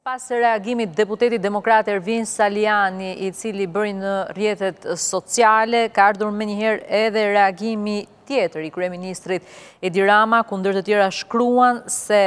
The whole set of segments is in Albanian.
Pas reagimit të deputetit demokrat Ervin Salianji, i cili bëri në rrjetet sociale, ka ardhur menjëherë edhe reagimi tjetër i kryeministrit Edi Rama, ku ndër të tjera shkruan se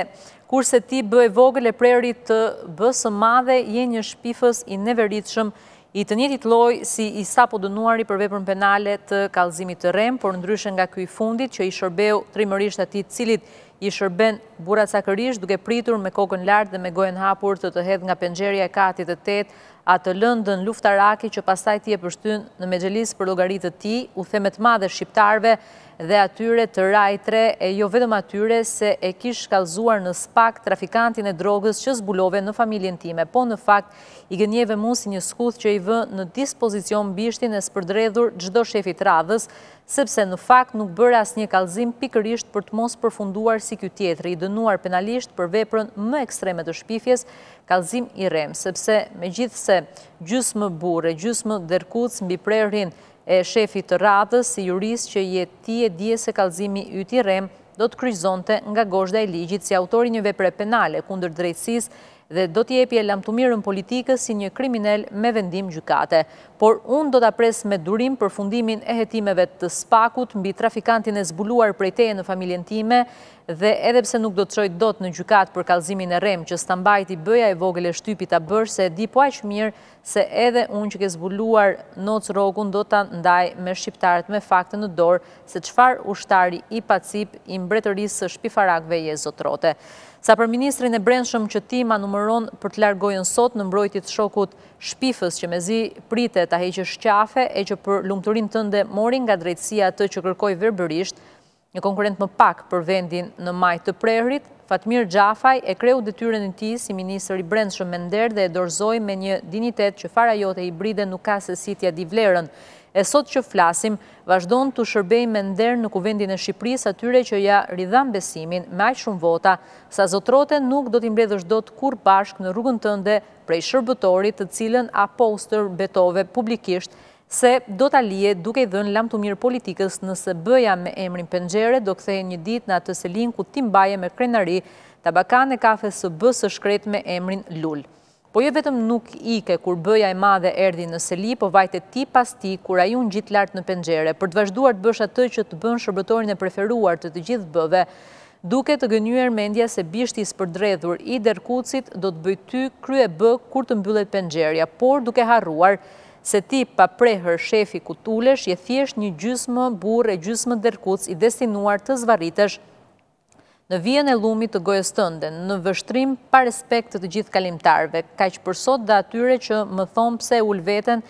kurse ti bë e vogël e prehrit të bësë së madhe, je një shpifës i neveritshëm I të njëjtit lloj si i sapo dënuari për veprën penale të kallëzimit të rremë, por ndryshe nga ky i fundit që i shërbeu trimërisht atij të cilit i shërben burracakërisht duke pritur me kokën lart dhe me gojën hapur të të hedhë nga penxherja e katit të tetë atë lëndën luftarake që pastaj ti e pështyn në mexhlis për llogari të tij, u the me të madhe shqiptarëve dhe atyre të Rai Tre e jo vetëm atyre se e kishe kallëzuar në SPAK trafikantin e drogës që zbulove në familjen time, po në fakt I gënjeve mu si një skuth që i vë në dispozicion bishtin e spërdredhur çdo shefi të radhës, sepse në fakt nuk bëre asnjë kallëzim pikërisht për të mos përfunduar si ky tjetri i dënuar penalisht për veprën më ekstreme të shpifjes, kallëzim i rremë, sepse megjithëse gjysmë burrë e gjysmë derrkuc mbi prehrin e shefit të radhës si jurist që je ti e dije se kallëzimi yt i rremë do të të kryqëzonte nga gozhda e ligjit si autor i një vepre penale kundër drejtësisë dhe do t'i jepje lamtumirën politikës si një kriminel me vendim gjykate. Por unë do ta pres me durim përfundimin e hetimeve të SPAK-ut mbi trafikantin e zbuluar prej teje në familjen time dhe edhe pse nuk do të të çoj dot në gjykatë për kallëzimin e rremë që s'ta mbajti bëja e vogël e shtypit ta bësh se e di po aq mirë sa edhe unë që ke zbuluar Noc Rrokun do ta ndaj me shqiptarët me fakte në dorë se çfarë ushtari i pacipë i mbretërisë së shpifarakëve je zotrote sa për ministrin e brendshëm që ti ma numëron për të larë gojën sot në mbrojtje të shokut shpifës që mezi prite ta heqësh qafe e që për lumturinë tënde mori nga drejtësia atë që kërkoi verbërisht Një konkurrent më pak për vendin në majë të prehrit, Fatmir Xhafaj e kreu detyrën e tij si ministër i Brendshëm me nder dhe e dorëzoi me një dinjitet që fara jote hibride nuk ka sesi t'ia dijë vlerën. E sot që flasim, vazhdon t'u shërbejë me nder në Kuvendin e Shqipërisë atyre që ia ridhanë besimin me aq shumë vota, sa zotrote nuk do t'i mbledhësh dot kurrë bashkë në rrugën tënde prej shërbëtori të cilën apo s'u betove publikisht Se do ta lije duke i dhënë lamtumirë politikës nëse bëja me emrin Penxhere do kthehej një ditë në atë selinë ku ti mbaje me krenari tabakanë e kafes së bësë së shkretë me emrin Lul. Po jo vetëm nuk ike kur bëja e madhe erdhi në seli po vajte ti pas tij kur ai u ngjit lart në penxhere për të vazhduar të bësh atë që të bën shërbëtorin e preferuar të të gjithë bëve duke të gënjyer mendja se bishti i spërdredhur i derrkucit do të të bëjë ty kryebë kur të mbyllet penxherja por duke harruar Se ti pa prehër shefi ku t'ulesh je thjesht një gjysmë burrë e gjysmë derrkuc i destinuar të zvarritesh në vijën e llumit të gojës tënde, në vështrim pa respekt të të gjithë kalimtarëve. Kaq për sot dhe atyre që më thonë pse ul veten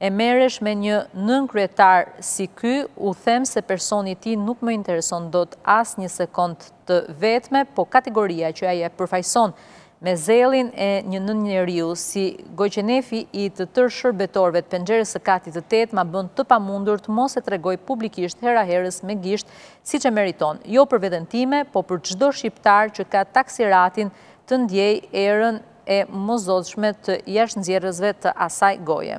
e merresh me një nënkryetar si ky u them se personi i tij nuk më intereson dot asnjë sekond të vetme po kategoria që ai e përfaqëson me zellin e një nënnjeriu si gojqenefi i të tërë shërbetorëve të penxheres së katit të tetë ma bën të pamundur të mos e tregoj publikisht hera herës me gisht siç e meriton jo për veten time po për çdo shqiptar që ka taksiratin të ndjejë erën e mosëzotshme të jashtënxjerrësve të asaj goje.